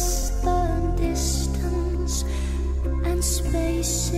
the distance and spaces